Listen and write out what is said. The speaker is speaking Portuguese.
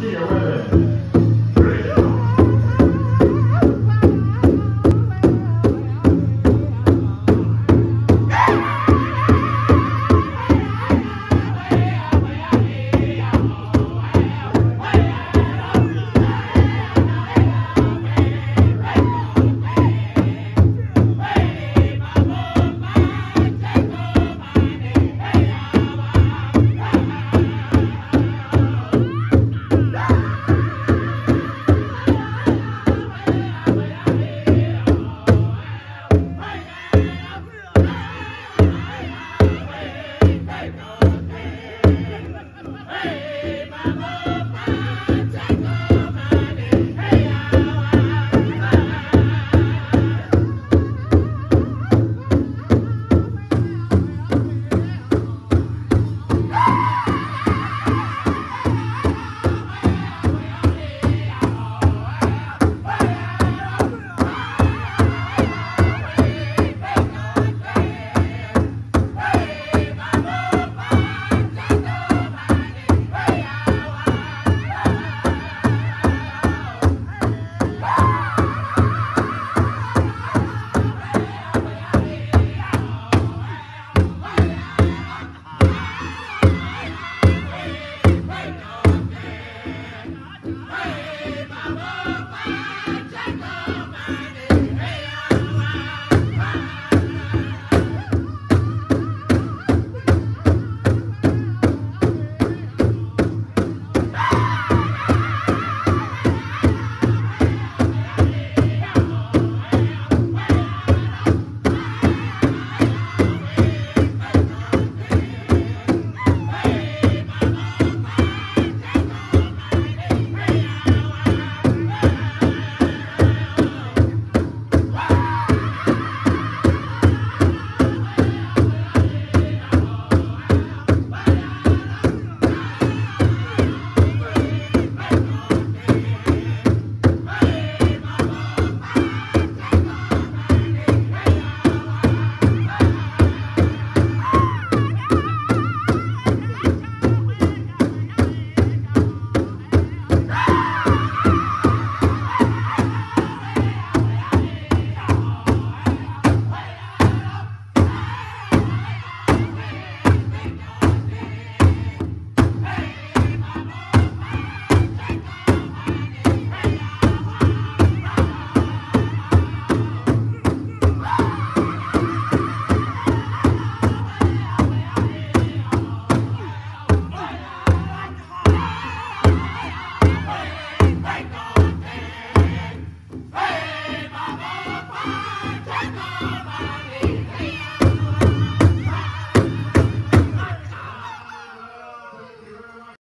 Virginia Weber. É.